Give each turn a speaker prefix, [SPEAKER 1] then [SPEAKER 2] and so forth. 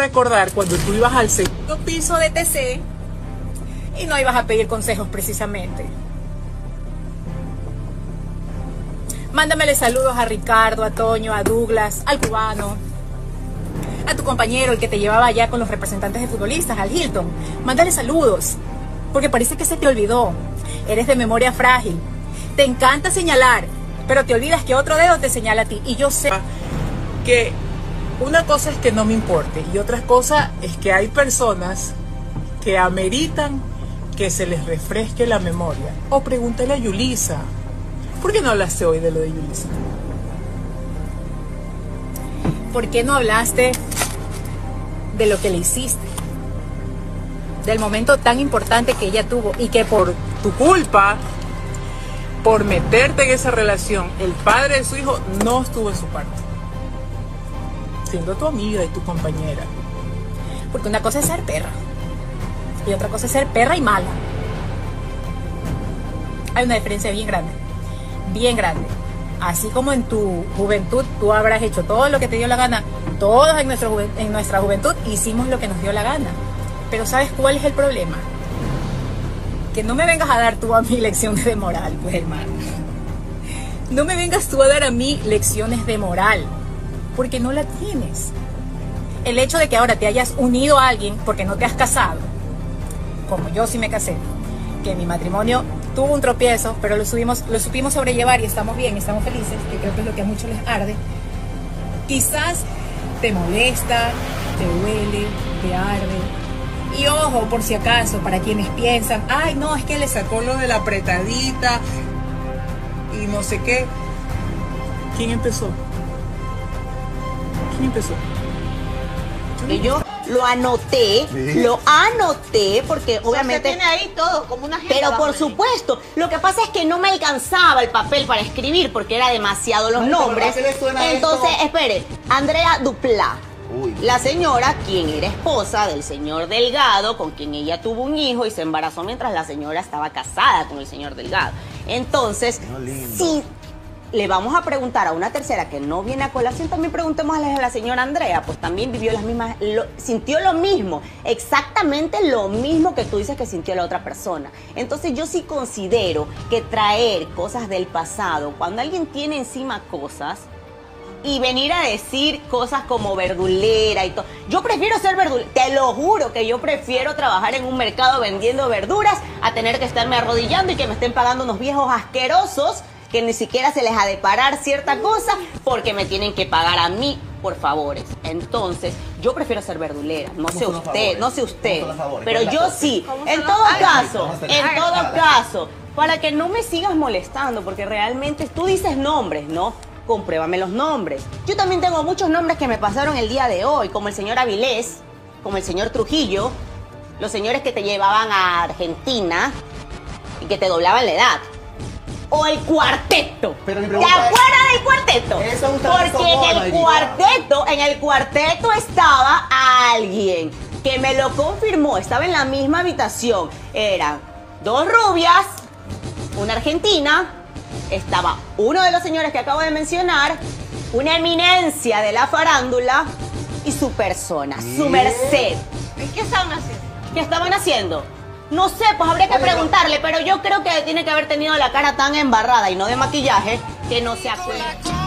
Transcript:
[SPEAKER 1] recordar cuando tú ibas al segundo piso de TC y no ibas a pedir consejos precisamente. Mándamele saludos a Ricardo, a Toño, a Douglas, al cubano, a tu compañero, el que te llevaba allá con los representantes de futbolistas, al Hilton. Mándale saludos, porque parece que se te olvidó. Eres de memoria frágil. Te encanta señalar, pero te olvidas que otro dedo te señala a ti. Y yo sé que una cosa es que no me importe y otra cosa es que hay personas que ameritan que se les refresque la memoria. O pregúntale a Yulisa. ¿Por qué no hablaste hoy de lo de Yulisa? ¿Por qué no hablaste de lo que le hiciste? Del momento tan importante que ella tuvo y que por tu culpa, por meterte en esa relación, el padre de su hijo no estuvo en su parte. Siendo tu amiga y tu compañera. Porque una cosa es ser perra y otra cosa es ser perra y mala. Hay una diferencia bien grande bien grande. Así como en tu juventud tú habrás hecho todo lo que te dio la gana, todos en, nuestra juventud hicimos lo que nos dio la gana. Pero ¿sabes cuál es el problema? Que no me vengas a dar tú a mí lecciones de moral, pues hermano. No me vengas tú a dar a mí lecciones de moral, porque no la tienes. El hecho de que ahora te hayas unido a alguien porque no te has casado, como yo sí me casé, que mi matrimonio tuvo un tropiezo, pero lo, subimos, lo supimos sobrellevar y estamos bien, estamos felices, que creo que es lo que a muchos les arde. Quizás te molesta, te duele, te arde. Y ojo, por si acaso, para quienes piensan, ay, no, es que le sacó lo de la apretadita y no sé qué. ¿Quién empezó? ¿Quién empezó?
[SPEAKER 2] yo lo anoté, lo anoté porque obviamente...
[SPEAKER 3] tiene ahí todo, como una agenda
[SPEAKER 2] Pero por supuesto, lo que pasa es que no me alcanzaba el papel para escribir porque era demasiado los
[SPEAKER 4] Ay,
[SPEAKER 2] nombres.
[SPEAKER 4] ¿a qué le suena
[SPEAKER 2] Entonces,
[SPEAKER 4] esto?
[SPEAKER 2] espere, Andrea Duplá.
[SPEAKER 4] Uy.
[SPEAKER 2] La señora, quien era esposa del señor Delgado, con quien ella tuvo un hijo y se embarazó mientras la señora estaba casada con el señor Delgado. Entonces,
[SPEAKER 4] No,
[SPEAKER 2] si le vamos a preguntar a una tercera que no viene a colación, también preguntemos a la, señora Andrea, pues también vivió las mismas, sintió lo mismo, exactamente lo mismo que tú dices que sintió la otra persona. Entonces yo sí considero que traer cosas del pasado, cuando alguien tiene encima cosas, y venir a decir cosas como verdulera y todo. Yo prefiero ser verdulera, te lo juro que yo prefiero trabajar en un mercado vendiendo verduras a tener que estarme arrodillando y que me estén pagando unos viejos asquerosos que ni siquiera se les ha de parar cierta cosa porque me tienen que pagar a mí por favores. Entonces, yo prefiero ser verdulera. No
[SPEAKER 4] ¿Cómo
[SPEAKER 2] sé usted,
[SPEAKER 4] favores?
[SPEAKER 2] no sé
[SPEAKER 4] ¿Cómo
[SPEAKER 2] usted, pero
[SPEAKER 4] ¿Qué es la
[SPEAKER 2] yo
[SPEAKER 4] cosa?
[SPEAKER 2] sí.
[SPEAKER 3] ¿Cómo
[SPEAKER 2] En todo caso, en todo caso, para que no me sigas molestando, porque realmente tú dices nombres, ¿no? Compruébame los nombres. Yo también tengo muchos nombres que me pasaron el día de hoy, como el señor Avilés, como el señor Trujillo, los señores que te llevaban a Argentina y que te doblaban la edad. O el cuarteto.
[SPEAKER 4] Pero mi
[SPEAKER 2] ¿Te
[SPEAKER 4] pregunta es-
[SPEAKER 2] acuerdas del cuarteto?
[SPEAKER 4] Eso es
[SPEAKER 2] Porque en el cuarteto, en el cuarteto estaba alguien que me lo confirmó, estaba en la misma habitación. Eran dos rubias, una argentina, estaba uno de los señores que acabo de mencionar, una eminencia de la farándula y su persona, su merced.
[SPEAKER 3] ¿Y qué estaban haciendo?
[SPEAKER 2] ¿Qué estaban haciendo? No sé, pues habría que preguntarle, pero yo creo que tiene que haber tenido la cara tan embarrada y no de maquillaje que no se acuerda.